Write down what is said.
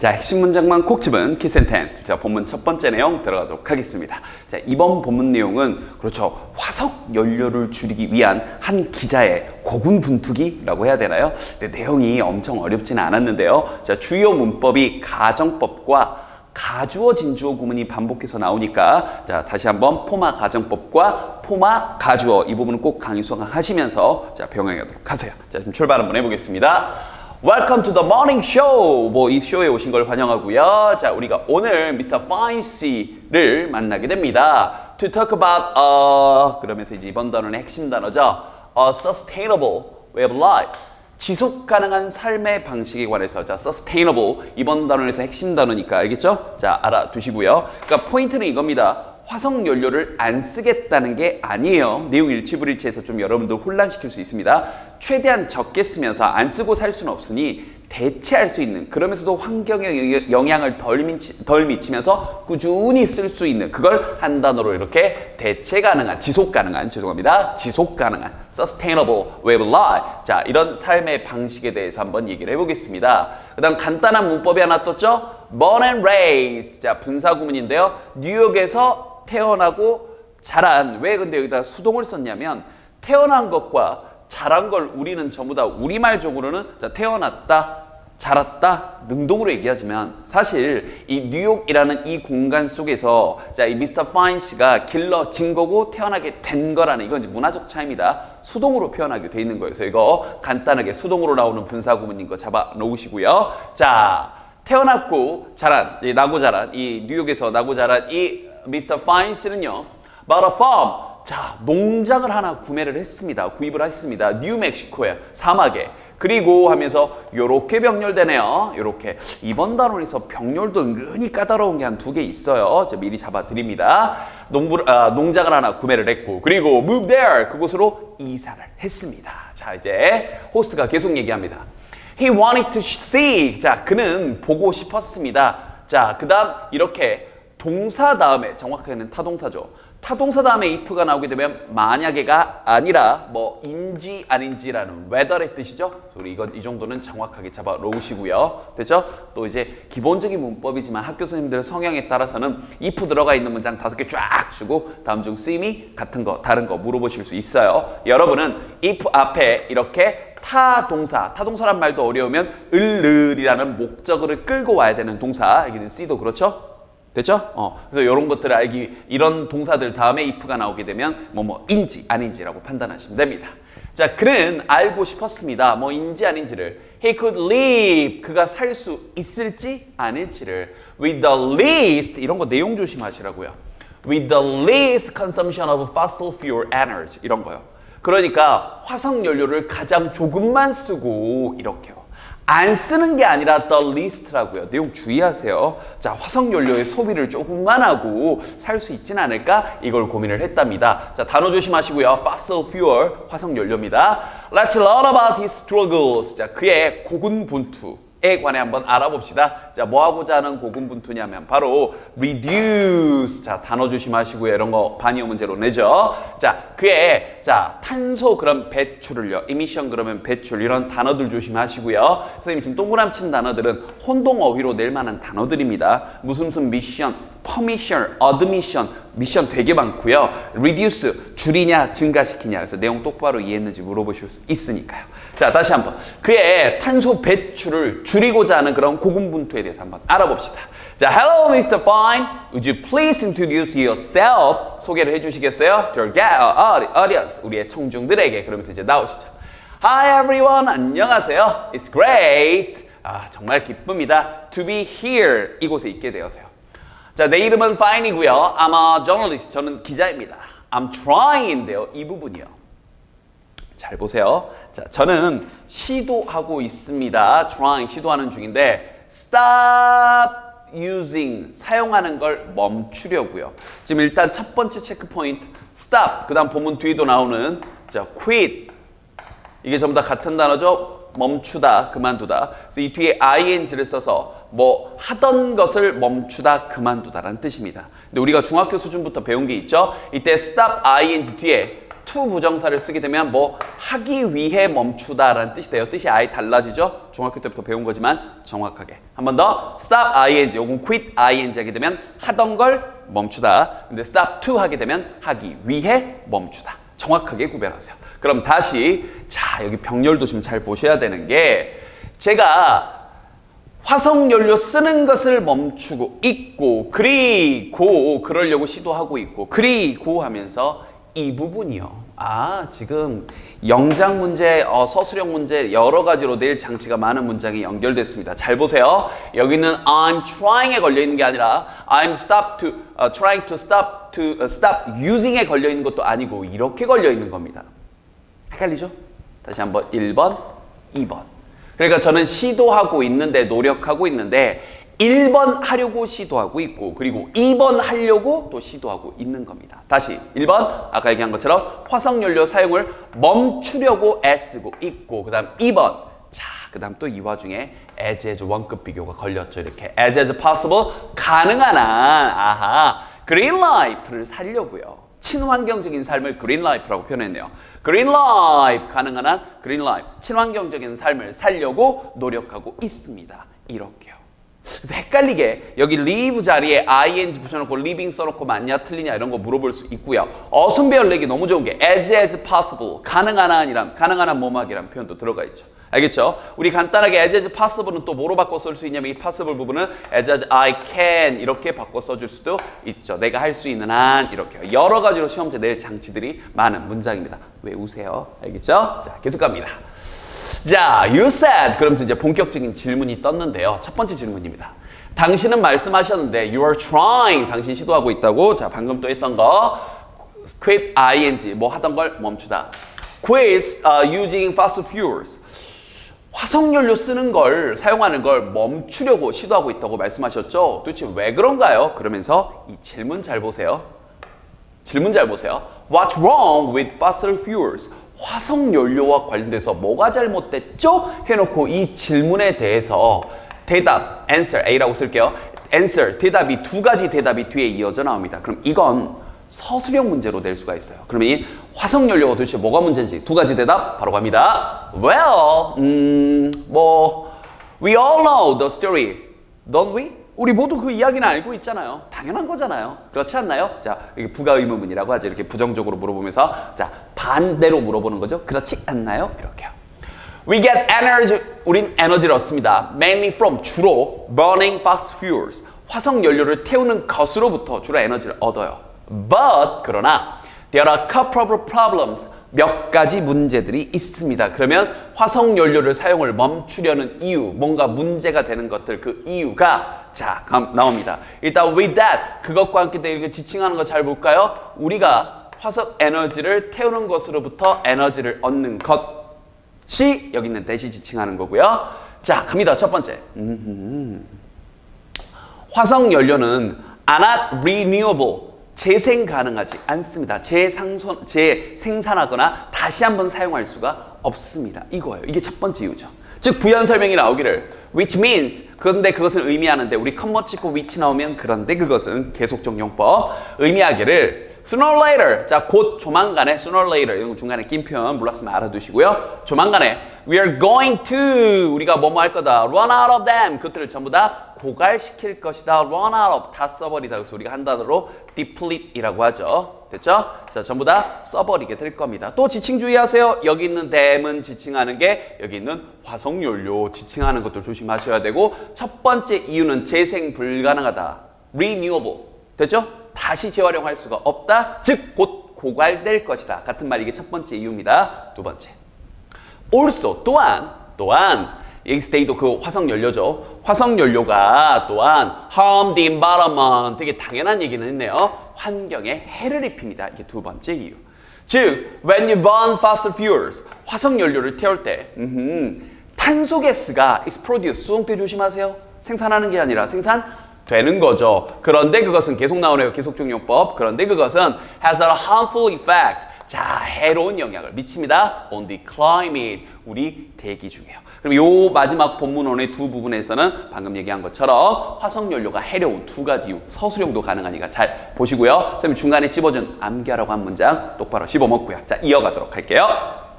자, 핵심 문장만 콕 집은 키센텐스. 자, 본문 첫 번째 내용 들어가도록 하겠습니다. 자, 이번 본문 내용은 그렇죠. 화석 연료를 줄이기 위한 한 기자의 고군분투기라고 해야 되나요? 근데 내용이 엄청 어렵지는 않았는데요. 자, 주요 문법이 가정법과 가주어 진주어 구문이 반복해서 나오니까 자 다시 한번 포마 가정법과 포마 가주어 이 부분은 꼭 강의 수강하시면서 자 병행하도록 하세요. 자 지금 출발 한번 해보겠습니다. Welcome to the morning show. 뭐 이 쇼에 오신 걸 환영하고요. 자 우리가 오늘 Mr. Fine C를 만나게 됩니다. To talk about uh, 그러면서 이제 이번 단어는 핵심 단어죠. A sustainable way of life. 지속 가능한 삶의 방식에 관해서 자 sustainable 이번 단원에서 핵심 단어니까 알겠죠? 자 알아두시고요. 그러니까 포인트는 이겁니다. 화석 연료를 안 쓰겠다는 게 아니에요. 내용 일치불일치해서 좀 여러분들 혼란시킬 수 있습니다. 최대한 적게 쓰면서 안 쓰고 살 수는 없으니 대체할 수 있는 그러면서도 환경에 영향을 덜, 미치, 덜 미치면서 꾸준히 쓸 수 있는 그걸 한 단어로 이렇게 대체 가능한 지속 가능한 죄송합니다. 지속 가능한 sustainable way of life. 자 이런 삶의 방식에 대해서 한번 얘기를 해보겠습니다. 그 다음 간단한 문법이 하나 떴죠? Born and raised. 자 분사 구문인데요. 뉴욕에서 태어나고 자란 왜 근데 여기다 수동을 썼냐면 태어난 것과 자란 걸 우리는 전부 다 우리말적으로는 태어났다, 자랐다, 능동으로 얘기하지만 사실 이 뉴욕이라는 이 공간 속에서 자, 이 미스터 파인 씨가 길러진 거고 태어나게 된 거라는 이건 이제 문화적 차이입니다. 수동으로 표현하게 돼 있는 거예요. 그래서 이거 간단하게 수동으로 나오는 분사 구문인 거 잡아 놓으시고요. 자, 태어났고 자란, 나고 자란 이 뉴욕에서 나고 자란 이 미스터 파인 씨는요. about a farm 자, 농장을 하나 구매를 했습니다. 구입을 했습니다. 뉴멕시코에 사막에. 그리고 하면서 요렇게 병렬되네요. 요렇게. 이번 단원에서 병렬도 은근히 까다로운 게 한 두 개 있어요. 저 미리 잡아드립니다. 농부, 아, 농장을 하나 구매를 했고 그리고 move there 그곳으로 이사를 했습니다. 자, 이제 호스트가 계속 얘기합니다. He wanted to see. 자, 그는 보고 싶었습니다. 자, 그 다음 이렇게 동사 다음에 정확하게는 타동사죠. 타동사 다음에 if가 나오게 되면 만약에가 아니라 뭐 인지 아닌지라는 whether의 뜻이죠. 우리 이건 이 정도는 정확하게 잡아 놓으시고요. 됐죠? 또 이제 기본적인 문법이지만 학교 선생님들 성향에 따라서는 if 들어가 있는 문장 다섯 개 쫙 주고 다음 중 쓰임이 같은 거 다른 거 물어보실 수 있어요. 여러분은 if 앞에 이렇게 타동사, 타동사란 말도 어려우면 을을이라는 목적어를 끌고 와야 되는 동사, 여기는 C도 그렇죠? 됐죠? 어, 그래서 이런 것들을 알기 이런 동사들 다음에 if가 나오게 되면 뭐 뭐 인지 아닌지라고 판단하시면 됩니다. 자, 그는 알고 싶었습니다. 뭐 인지 아닌지를 he could live 그가 살 수 있을지 아닐지를 with the least 이런 거 내용 조심하시라고요. with the least consumption of fossil fuel energy 이런 거요. 그러니까 화석 연료를 가장 조금만 쓰고 이렇게요. 안 쓰는 게 아니라 the least라고요. 내용 주의하세요. 자, 화석 연료의 소비를 조금만 하고 살 수 있진 않을까? 이걸 고민을 했답니다. 자, 단어 조심하시고요. fossil fuel, 화석 연료입니다. Let's learn about his struggles. 자, 그의 고군분투. 에 관해 한번 알아봅시다. 자, 뭐 하고자 하는 고군분투냐면 바로 reduce. 자, 단어 조심하시고요. 이런 거 반이어 문제로 내죠. 자, 그의 자, 탄소 그럼 배출을요. emission 그러면 배출 이런 단어들 조심하시고요. 선생님 지금 동그람 친 단어들은 혼동 어휘로 낼 만한 단어들입니다. 무슨 무슨 미션, permission, admission, 미션 되게 많고요. reduce 줄이냐 증가시키냐 그래서 내용 똑바로 이해했는지 물어보실 수 있으니까요. 자 다시 한번 그의 탄소 배출을 줄이고자 하는 그런 고군분투에 대해서 한번 알아봅시다. 자, hello, Mr. Fine. Would you please introduce yourself? 소개를 해주시겠어요? To our audience, 우리의 청중들에게. 그러면서 이제 나오시죠. Hi, everyone. 안녕하세요. It's great. 아, 정말 기쁩니다. To be here. 이곳에 있게 되어서요. 자, 내 이름은 Fine이고요. I'm a journalist. 저는 기자입니다. I'm trying인데요. 이 부분이요. 잘 보세요. 자, 저는 시도하고 있습니다. trying, 시도하는 중인데 stop using, 사용하는 걸 멈추려고요. 지금 일단 첫 번째 체크 포인트 stop, 그 다음 본문 뒤에도 나오는 자, quit. 이게 전부 다 같은 단어죠. 멈추다, 그만두다. 그래서 이 뒤에 ing를 써서 뭐 하던 것을 멈추다, 그만두다라는 뜻입니다. 근데 우리가 중학교 수준부터 배운 게 있죠. 이때 stop ing 뒤에 to 부정사를 쓰게 되면 뭐 하기 위해 멈추다라는 뜻이 돼요. 뜻이 아예 달라지죠. 중학교 때부터 배운 거지만 정확하게. 한 번 더 stop ing 혹은 quit ing 하게 되면 하던 걸 멈추다. 근데 stop to 하게 되면 하기 위해 멈추다. 정확하게 구별하세요. 그럼 다시 자 여기 병렬도 좀잘 보셔야 되는 게 제가 화석연료 쓰는 것을 멈추고 있고 그리고 그러려고 시도하고 있고 그리고 하면서 이 부분이요. 아 지금 영장 문제, 어, 서술형 문제 여러 가지로 낼 장치가 많은 문장이 연결됐습니다. 잘 보세요. 여기는 I'm trying에 걸려 있는 게 아니라 I'm stop to uh, trying to stop to uh, stop using에 걸려 있는 것도 아니고 이렇게 걸려 있는 겁니다. 헷갈리죠? 다시 한번 1번, 2번. 그러니까 저는 시도하고 있는데 노력하고 있는데 1번 하려고 시도하고 있고 그리고 2번 하려고 또 시도하고 있는 겁니다. 다시 1번 아까 얘기한 것처럼 화석연료 사용을 멈추려고 애쓰고 있고 그 다음 2번 자, 그 다음 또 이 와중에 as as 원급 비교가 걸렸죠. 이렇게 as as possible 가능한 한 아하 green life를 살려고요. 친환경적인 삶을 green life라고 표현했네요. green life 가능한 한 green life 친환경적인 삶을 살려고 노력하고 있습니다. 이렇게요. 그래서 헷갈리게 여기 live 자리에 ing 붙여놓고 living 써놓고 맞냐 틀리냐 이런 거 물어볼 수 있고요. 어순배열 내기 너무 좋은 게 as as possible 가능한 한이란 가능한 한 뭐막이란 표현도 들어가 있죠. 알겠죠? 우리 간단하게 as as possible은 또 뭐로 바꿔 쓸 수 있냐면 이 possible 부분은 as as I can 이렇게 바꿔 써줄 수도 있죠. 내가 할 수 있는 한 이렇게 여러 가지로 시험제 낼 장치들이 많은 문장입니다. 외우세요. 알겠죠? 자 계속 갑니다. 자, you said. 그러면서 이제 본격적인 질문이 떴는데요. 첫 번째 질문입니다. 당신은 말씀하셨는데 you are trying. 당신 시도하고 있다고. 자, 방금 또 했던 거. quit ing. 뭐 하던 걸 멈추다. quit uh, using fossil fuels. 화석연료 쓰는 걸 사용하는 걸 멈추려고 시도하고 있다고 말씀하셨죠. 도대체 왜 그런가요? 그러면서 이 질문 잘 보세요. 질문 잘 보세요. What's wrong with fossil fuels? 화석 연료와 관련돼서 뭐가 잘못됐죠? 해놓고 이 질문에 대해서 대답, answer, A라고 쓸게요. answer, 대답이 두 가지 대답이 뒤에 이어져 나옵니다. 그럼 이건 서술형 문제로 낼 수가 있어요. 그러면 이 화석 연료가 도대체 뭐가 문제인지 두 가지 대답 바로 갑니다. Well, 음, 뭐 we all know the story, don't we? 우리 모두 그 이야기는 알고 있잖아요. 당연한 거잖아요. 그렇지 않나요? 자, 이게 부가 의문문이라고 하죠. 이렇게 부정적으로 물어보면서 자, 반대로 물어보는 거죠. 그렇지 않나요? 이렇게요. We get energy, 우린 에너지를 얻습니다. Mainly from 주로 burning fossil fuels, 화석 연료를 태우는 것으로부터 주로 에너지를 얻어요. But 그러나 there are couple of problems. 몇 가지 문제들이 있습니다. 그러면 화석 연료를 사용을 멈추려는 이유, 뭔가 문제가 되는 것들 그 이유가 자 나옵니다. 일단 with that 그것과 함께 이렇게 지칭하는 거 잘 볼까요? 우리가 화석 에너지를 태우는 것으로부터 에너지를 얻는 것이 여기 있는 대시 지칭하는 거고요. 자 갑니다. 첫 번째. 음흠. 화석 연료는 are not renewable. 재생 가능하지 않습니다. 재상선, 재생산하거나 다시 한번 사용할 수가 없습니다. 이거예요. 이게 첫 번째 이유죠. 즉 부연 설명이 나오기를 which means 그런데 그것을 의미하는데 우리 컴머 찍고 which 나오면 그런데 그것은 계속적 용법 의미하기를 sooner or later 자 곧 조만간에 sooner or later 이런 중간에 낀 표현 몰랐으면 알아두시고요. 조만간에 we are going to 우리가 뭐뭐 할 거다 run out of them 그것들을 전부 다 고갈시킬 것이다. run out of 다 써버리다. 그래서 우리가 한 단어로 deplete이라고 하죠. 됐죠? 자, 전부 다 써버리게 될 겁니다. 또 지칭 주의하세요. 여기 있는 댐은 지칭하는 게 여기 있는 화석연료 지칭하는 것도 조심하셔야 되고 첫 번째 이유는 재생 불가능하다. renewable. 됐죠? 다시 재활용할 수가 없다. 즉, 곧 고갈될 것이다. 같은 말 이게 첫 번째 이유입니다. 두 번째. also 또한 또한 엑스테이도 그 화석 연료죠. 화석 연료가 또한 harm the environment 되게 당연한 얘기는 했네요. 환경에 해를 입힙니다. 이게 두 번째 이유. 즉, when you burn fossil fuels, 화석 연료를 태울 때 음흠, 탄소 가스가 is produced, 수동태 조심하세요. 생산하는 게 아니라 생산 되는 거죠. 그런데 그것은 계속 나오네요. 계속적용법. 그런데 그것은 has a harmful effect, 자, 해로운 영향을 미칩니다. on the climate. 우리 대기 중에요. 그럼 요 마지막 본문원의 두 부분에서는 방금 얘기한 것처럼 화석 연료가 해로운 두 가지 이유, 서술형도 가능하니까 잘 보시고요. 선생님 중간에 집어준 암기하라고 한 문장 똑바로 씹어먹고요. 자, 이어가도록 할게요.